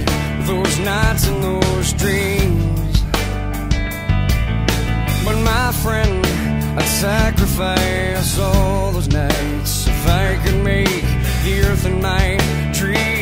those nights and those dreams. But my friend, I'd sacrifice all those nights if I could make the earth and my trees